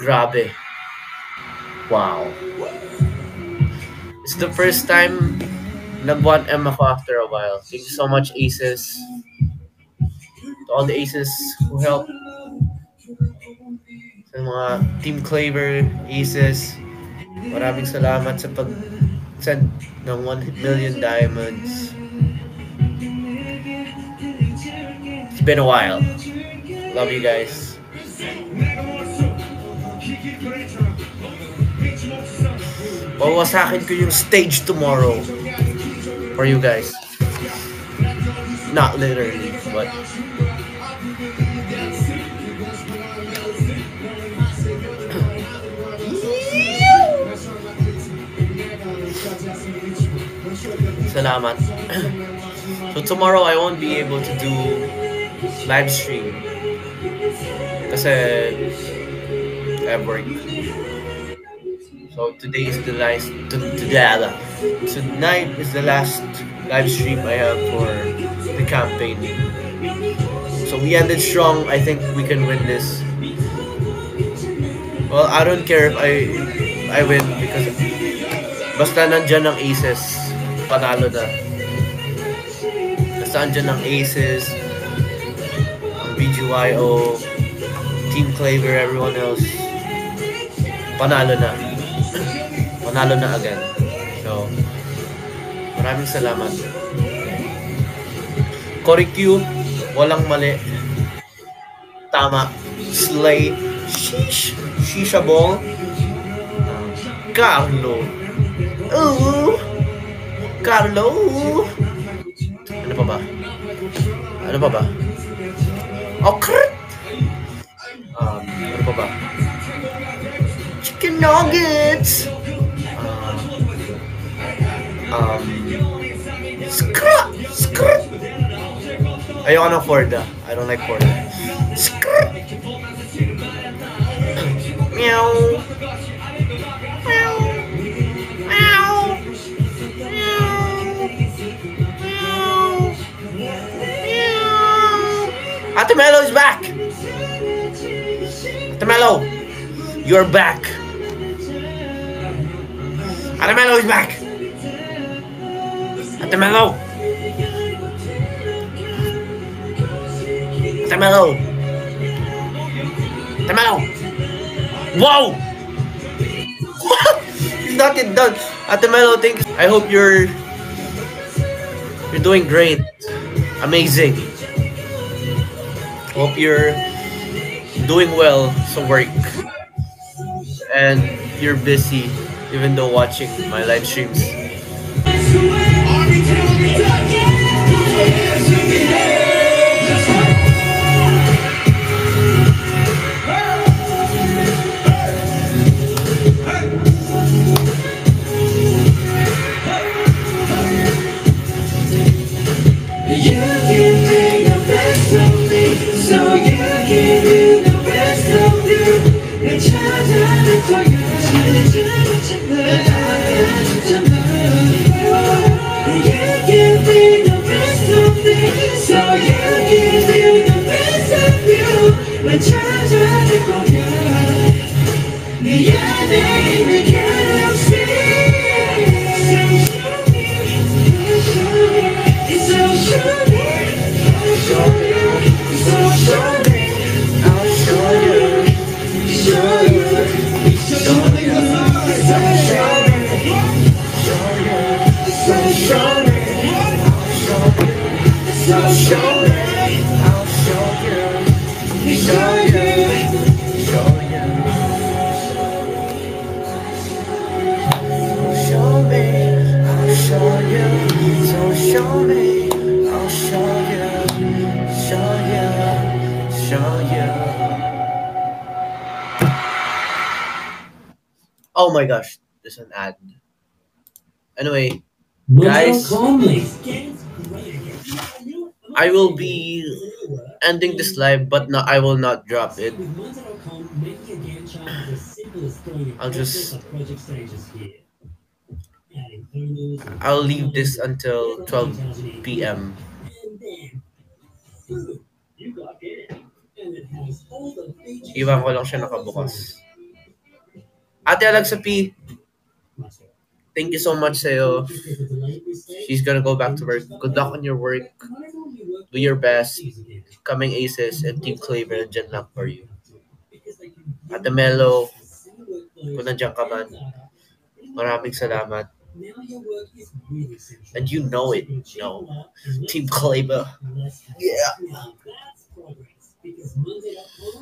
Grabe. Wow. It's the first time nag-1M ako after a while. Thank you so much, Aces. To all the Aces who helped. Sa mga Team Claver, Aces. Maraming salamat sa pag-send ng 1 million diamonds. Been a while. Love you guys. Bawasakin ko yung stage tomorrow for you guys. Not literally, but Salamat. so tomorrow I won't be able to do live stream kasi I work. So today is the last today tonight is the last live stream I have for the campaign. So we ended strong. I think we can win this. Well, I don't care if I I win because basta nandyan ang aces, panalo na. Basta nandyan ang aces, BGYO, Team Claver, everyone else, panalo na. Panalo na again. So, maraming salamat. Cory Q, walang mali. Tama. Slay. Sheesh. Shisha ball. Carlo. Ooh. Carlo. Ano pa ba? Ano pa ba? Okay. Um, ano pa ba? Chicken nuggets. Uh, um, scrap. Scrap. Ayoko ng Forda. I don't like Forda. Meow. Meow. Meow. Is back. Ate you're back. Ate is back. Ate Melo. Ate Melo. Ate Melo. Wow! Not yet done. Ate thank you. I hope you're you're doing great. Amazing. Hope you're doing well so work. And you're busy even though watching my live streams. 찾아낼 거야, 네 안에 있는 Oh my gosh, there's an ad. Anyway, Guys, Guys. I will be ending this live, but no, I will not drop it. I'll just I'll leave this until 12 p.m. Ko lang siya nakabukas. Ate Alexa P, thank you so much sa'yo. She's gonna go back to work. Good luck on your work. Do your best. Coming Aces and Team Claver dyan lang for you. Ate Melo, kung nandiyan ka man, maraming salamat. And you know it, you know. Team Claver. Yeah.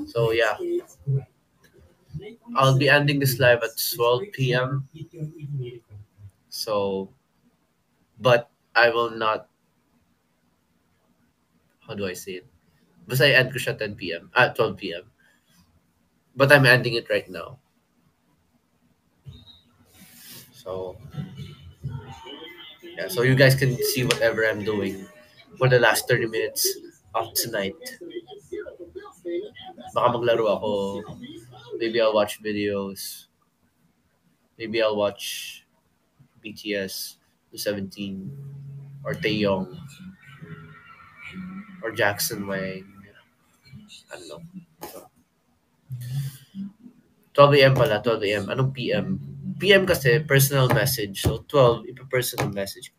So yeah, I'll be ending this live at 12 p.m. So, but I will not. How do I say it? Basta I end ko siya 10 p.m. Ah, 12 p.m. But I'm ending it right now. So, yeah, so you guys can see whatever I'm doing for the last 30 minutes of tonight. Baka maglaro ako. Maybe I'll watch videos. Maybe I'll watch BTS, the 17, or Taeyong, or Jackson Wang. I don't know. 12 a.m. pala, 12 a.m. Anong PM? PM kasi personal message. So 12, ipa-personal message.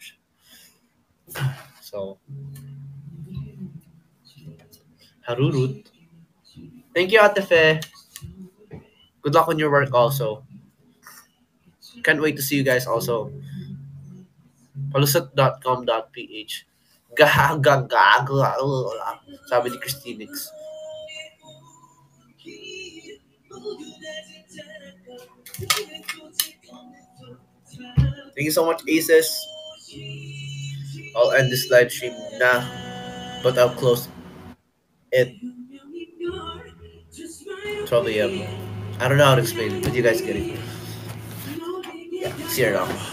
So, Harurut. Thank you, Ate Fe. Good luck on your work also. Can't wait to see you guys also. palusat.com.ph Gagagaga. Sabi ni Christinix. Thank you so much, Aces. I'll end this live stream now, but I'll close it 12 a.m. I don't know how to explain it, but you guys get it. Yeah, see you.